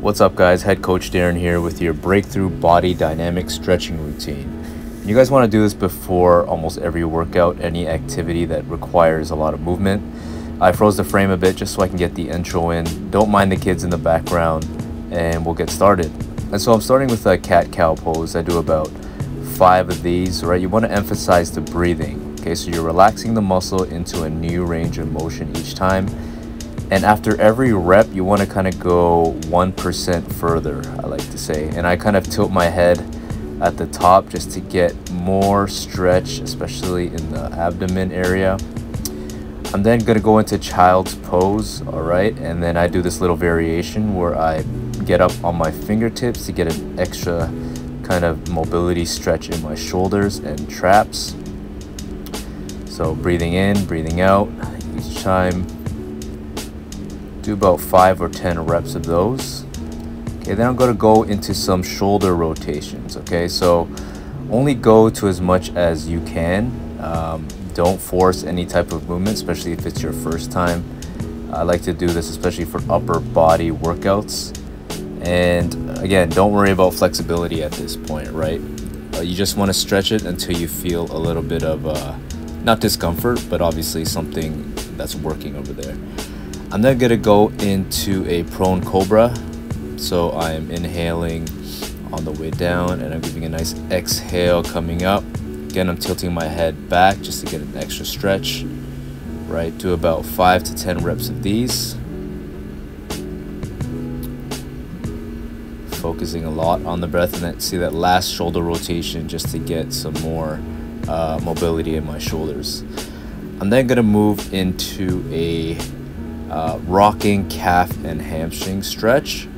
What's up, guys? Head coach Darren here with your breakthrough body dynamic stretching routine. You guys want to do this before almost every workout, any activity that requires a lot of movement. I froze the frame a bit just so I can get the intro in. Don't mind the kids in the background, and we'll get started. And so I'm starting with a cat cow pose. I do about five of these, right? You want to emphasize the breathing. Okay, so you're relaxing the muscle into a new range of motion each time and after every rep, you want to kind of go 1% further, I like to say. And I kind of tilt my head at the top just to get more stretch, especially in the abdomen area. I'm then going to go into child's pose, all right? And then I do this little variation where I get up on my fingertips to get an extra kind of mobility stretch in my shoulders and traps. So breathing in, breathing out each time do about five or 10 reps of those. Okay, then I'm gonna go into some shoulder rotations, okay? So only go to as much as you can. Um, don't force any type of movement, especially if it's your first time. I like to do this especially for upper body workouts. And again, don't worry about flexibility at this point, right? Uh, you just want to stretch it until you feel a little bit of uh, not discomfort, but obviously something that's working over there. I'm then gonna go into a prone cobra. So I'm inhaling on the way down and I'm giving a nice exhale coming up. Again, I'm tilting my head back just to get an extra stretch. Right, do about five to 10 reps of these. Focusing a lot on the breath and then see that last shoulder rotation just to get some more uh, mobility in my shoulders. I'm then gonna move into a uh, rocking calf and hamstring stretch.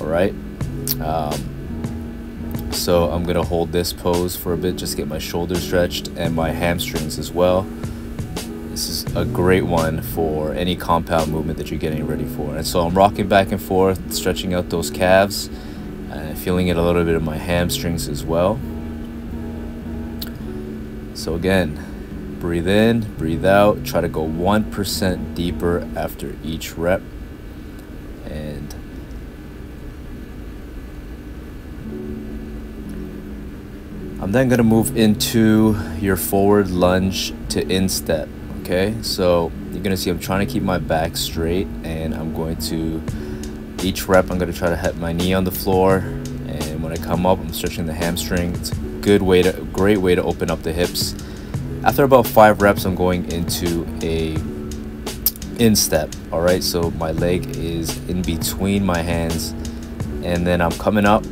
All right. Um, so I'm gonna hold this pose for a bit, just get my shoulders stretched and my hamstrings as well. This is a great one for any compound movement that you're getting ready for. And so I'm rocking back and forth, stretching out those calves, and feeling it a little bit in my hamstrings as well. So again, Breathe in, breathe out. Try to go 1% deeper after each rep. And I'm then going to move into your forward lunge to instep. Okay, so you're going to see I'm trying to keep my back straight and I'm going to each rep I'm going to try to hit my knee on the floor and when I come up I'm stretching the hamstring. It's a good way to great way to open up the hips after about five reps, I'm going into a instep. All right, so my leg is in between my hands, and then I'm coming up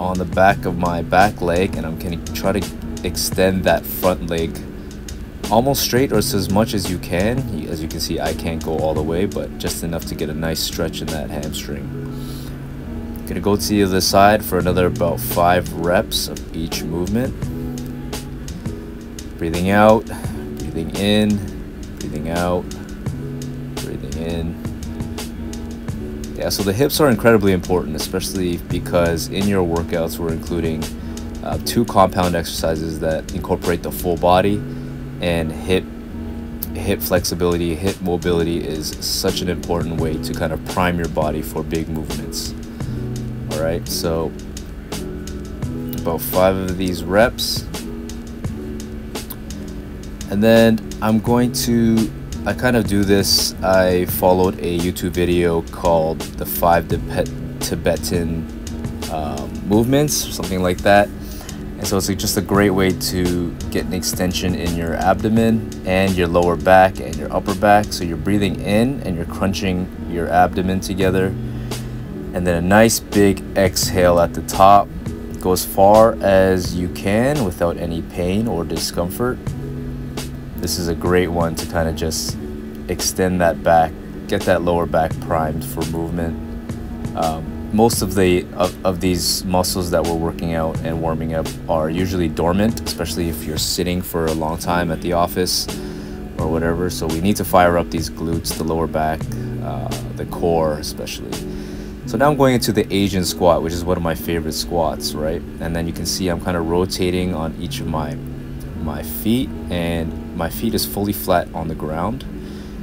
on the back of my back leg, and I'm gonna try to extend that front leg almost straight or as much as you can. As you can see, I can't go all the way, but just enough to get a nice stretch in that hamstring. Gonna go to the other side for another about five reps of each movement. Breathing out, breathing in, breathing out, breathing in. Yeah, so the hips are incredibly important, especially because in your workouts we're including uh, two compound exercises that incorporate the full body and hip hip flexibility, hip mobility is such an important way to kind of prime your body for big movements. All right, so about five of these reps. And then I'm going to, I kind of do this, I followed a YouTube video called The Five Tibetan um, Movements, something like that. And so it's just a great way to get an extension in your abdomen and your lower back and your upper back. So you're breathing in and you're crunching your abdomen together. And then a nice big exhale at the top. Go as far as you can without any pain or discomfort this is a great one to kind of just extend that back, get that lower back primed for movement. Um, most of the of, of these muscles that we're working out and warming up are usually dormant, especially if you're sitting for a long time at the office or whatever. So we need to fire up these glutes, the lower back, uh, the core especially. So now I'm going into the Asian squat, which is one of my favorite squats, right? And then you can see I'm kind of rotating on each of my my feet and my feet is fully flat on the ground.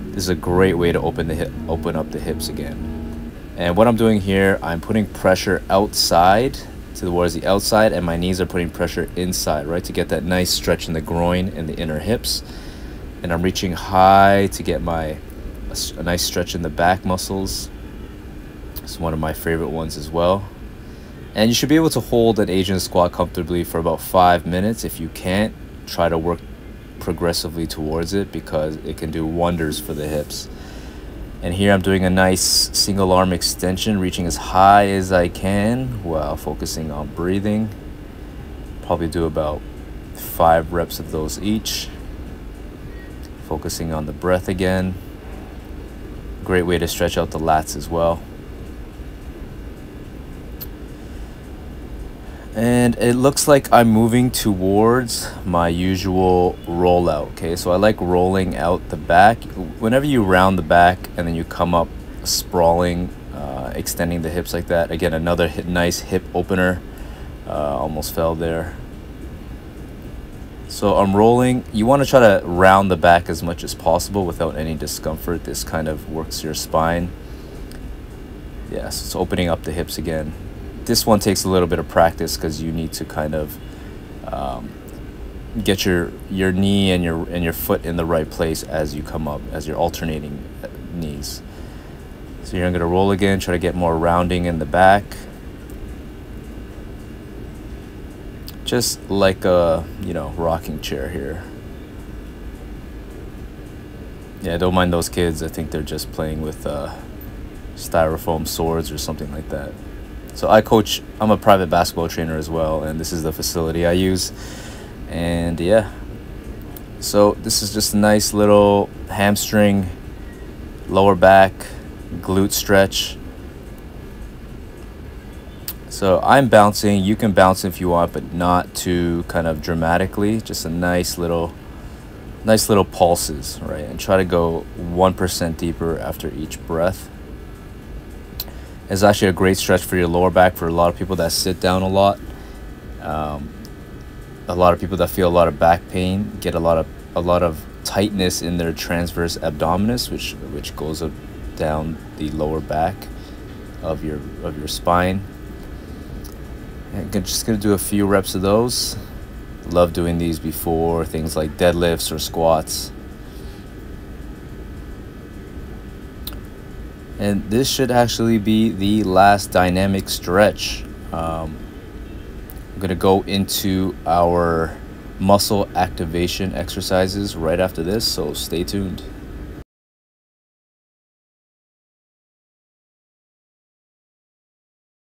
This is a great way to open the hip, open up the hips again. And what I'm doing here, I'm putting pressure outside to the towards the outside and my knees are putting pressure inside, right? To get that nice stretch in the groin and the inner hips. And I'm reaching high to get my a, a nice stretch in the back muscles. It's one of my favorite ones as well. And you should be able to hold an Asian squat comfortably for about five minutes. If you can't, try to work progressively towards it because it can do wonders for the hips. And here I'm doing a nice single arm extension, reaching as high as I can while focusing on breathing. Probably do about five reps of those each. Focusing on the breath again. Great way to stretch out the lats as well. And it looks like I'm moving towards my usual rollout okay? So I like rolling out the back. Whenever you round the back and then you come up sprawling uh, extending the hips like that again another hip, nice hip opener uh, almost fell there. So I'm rolling. You want to try to round the back as much as possible without any discomfort. This kind of works your spine. Yes yeah, so it's opening up the hips again this one takes a little bit of practice because you need to kind of um, get your your knee and your and your foot in the right place as you come up as you're alternating uh, knees. So you're going to roll again try to get more rounding in the back. Just like a you know rocking chair here. Yeah don't mind those kids. I think they're just playing with uh, styrofoam swords or something like that so I coach, I'm a private basketball trainer as well, and this is the facility I use. And yeah, so this is just a nice little hamstring, lower back, glute stretch. So I'm bouncing, you can bounce if you want, but not too kind of dramatically, just a nice little nice little pulses, right? And try to go 1% deeper after each breath is actually a great stretch for your lower back for a lot of people that sit down a lot. Um, a lot of people that feel a lot of back pain get a lot of a lot of tightness in their transverse abdominis, which which goes up down the lower back of your of your spine. And I'm just gonna do a few reps of those. Love doing these before things like deadlifts or squats. And this should actually be the last dynamic stretch. Um, I'm gonna go into our muscle activation exercises right after this so stay tuned